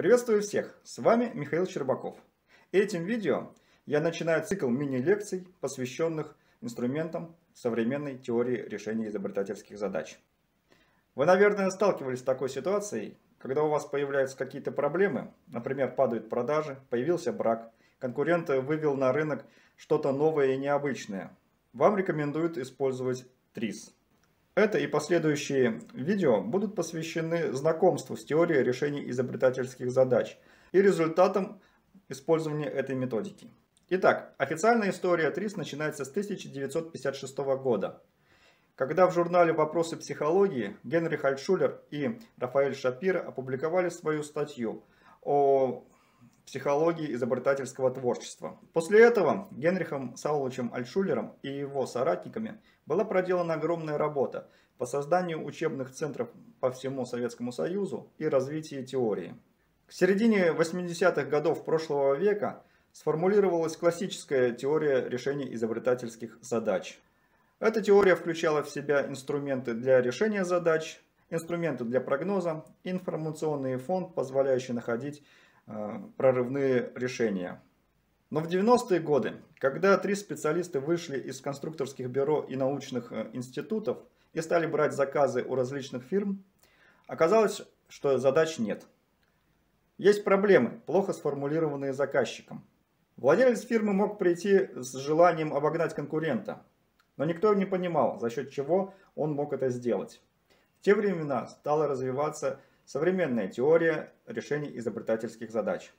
Приветствую всех! С вами Михаил Щербаков. Этим видео я начинаю цикл мини-лекций, посвященных инструментам современной теории решения изобретательских задач. Вы, наверное, сталкивались с такой ситуацией, когда у вас появляются какие-то проблемы, например, падают продажи, появился брак, конкурент вывел на рынок что-то новое и необычное. Вам рекомендуют использовать ТРИС. Это и последующие видео будут посвящены знакомству с теорией решения изобретательских задач и результатам использования этой методики. Итак, официальная история ТРИС начинается с 1956 года, когда в журнале «Вопросы психологии» Генрих Альтшулер и Рафаэль Шапир опубликовали свою статью о психологии изобретательского творчества. После этого Генрихом Сауловичем Альтшулером и его соратниками была проделана огромная работа по созданию учебных центров по всему Советскому Союзу и развитию теории. К середине 80-х годов прошлого века сформулировалась классическая теория решения изобретательских задач. Эта теория включала в себя инструменты для решения задач, инструменты для прогноза, информационный фонд, позволяющий находить прорывные решения. Но в 90-е годы, когда три специалиста вышли из конструкторских бюро и научных э, институтов и стали брать заказы у различных фирм, оказалось, что задач нет. Есть проблемы, плохо сформулированные заказчиком. Владелец фирмы мог прийти с желанием обогнать конкурента, но никто не понимал, за счет чего он мог это сделать. В те времена стала развиваться Современная теория решений изобретательских задач.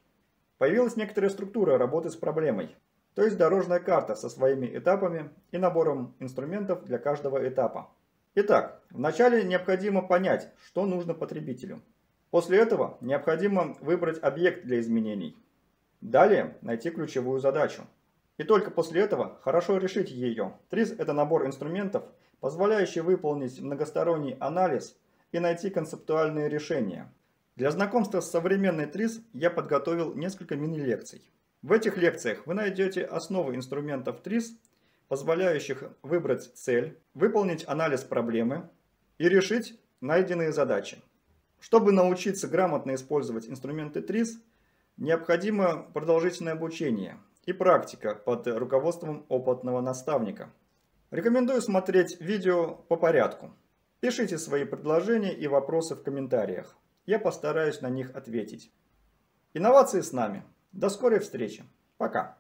Появилась некоторая структура работы с проблемой, то есть дорожная карта со своими этапами и набором инструментов для каждого этапа. Итак, вначале необходимо понять, что нужно потребителю. После этого необходимо выбрать объект для изменений. Далее найти ключевую задачу. И только после этого хорошо решить ее. ТРИС – это набор инструментов, позволяющий выполнить многосторонний анализ и найти концептуальные решения. Для знакомства с современной ТРИС я подготовил несколько мини-лекций. В этих лекциях вы найдете основы инструментов ТРИС, позволяющих выбрать цель, выполнить анализ проблемы и решить найденные задачи. Чтобы научиться грамотно использовать инструменты ТРИС, необходимо продолжительное обучение и практика под руководством опытного наставника. Рекомендую смотреть видео по порядку. Пишите свои предложения и вопросы в комментариях. Я постараюсь на них ответить. Инновации с нами. До скорой встречи. Пока.